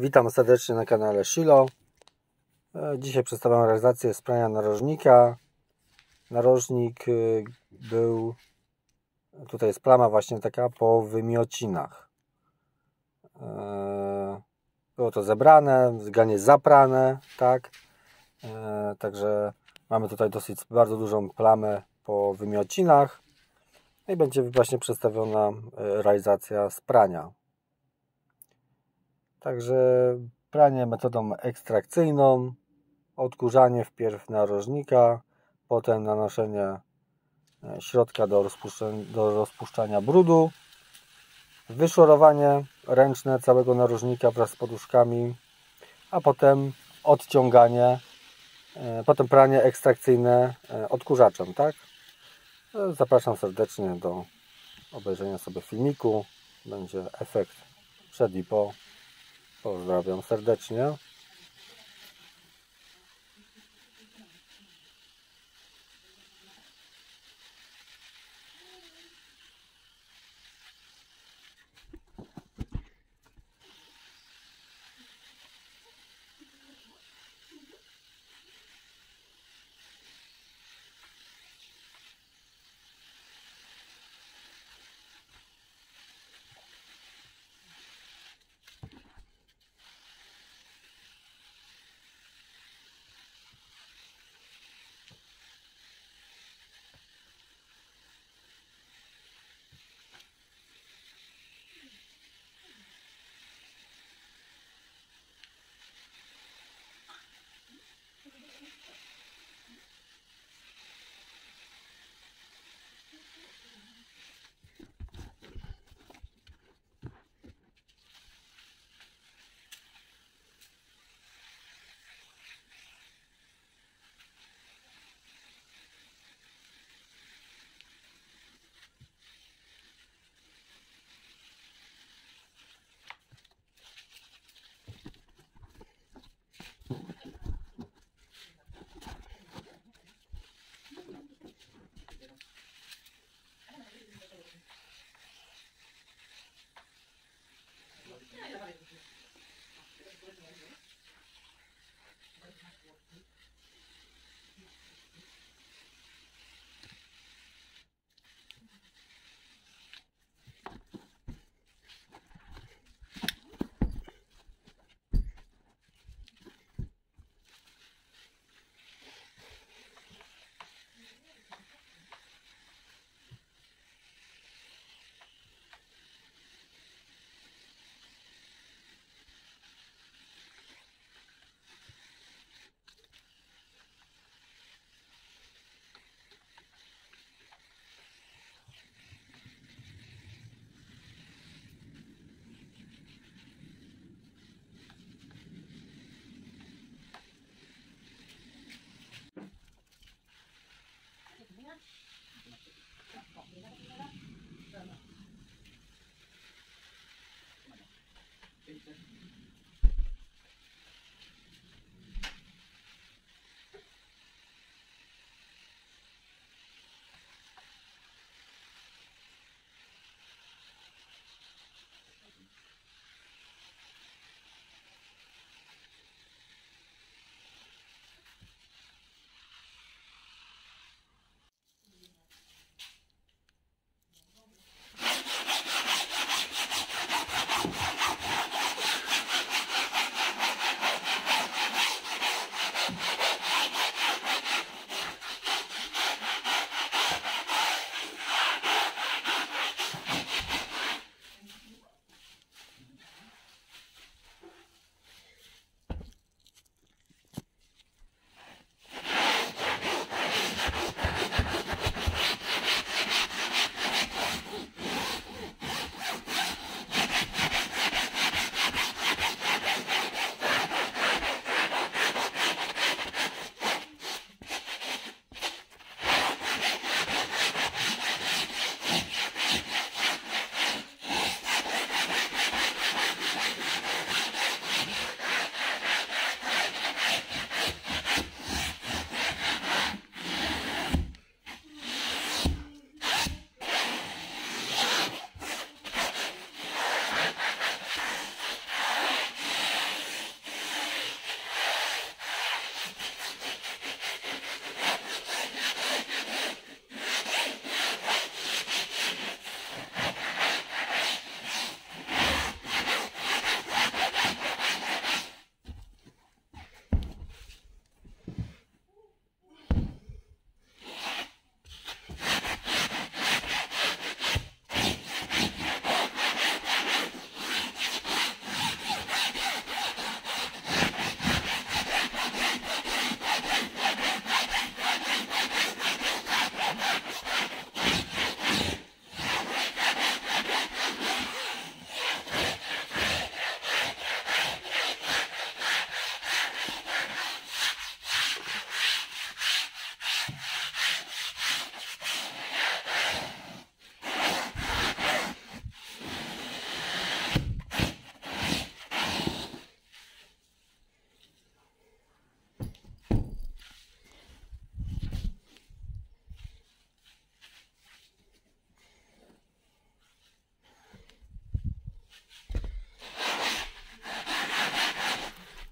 Witam serdecznie na kanale Shilo. E, Dzisiaj przedstawiam realizację sprania narożnika. Narożnik y, był, tutaj jest plama właśnie taka po wymiocinach. E, Było to zebrane, zganie zaprane, tak. E, Także mamy tutaj dosyć bardzo dużą plamę po wymiocinach. No i będzie właśnie przedstawiona realizacja sprania. Także pranie metodą ekstrakcyjną, odkurzanie wpierw narożnika, potem nanoszenie e, środka do rozpuszczania, do rozpuszczania brudu, wyszorowanie ręczne całego narożnika wraz z poduszkami, a potem odciąganie, e, potem pranie ekstrakcyjne e, odkurzaczem, tak? Zapraszam serdecznie do obejrzenia sobie filmiku. Będzie efekt przed i po. Pozdrawiam serdecznie.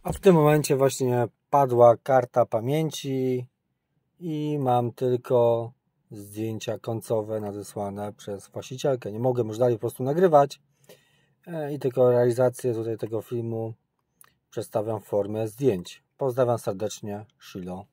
A w tym momencie właśnie padła karta pamięci i mam tylko zdjęcia końcowe nadesłane przez właścicielkę. Nie mogę już dalej po prostu nagrywać e, i tylko realizację tutaj tego filmu przedstawiam w formie zdjęć. Pozdrawiam serdecznie, Shilo.